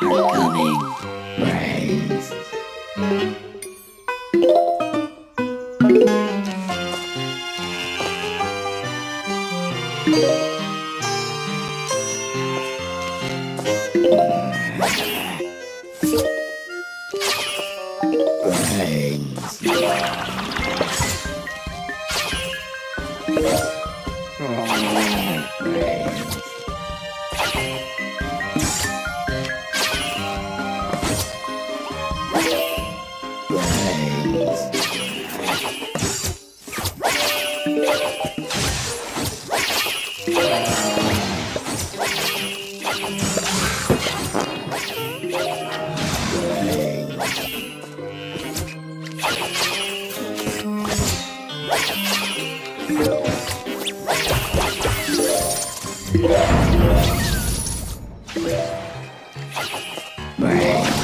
You're coming. things. Oh, Right.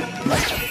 Let's go.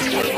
Yeah.